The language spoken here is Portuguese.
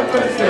acontecer.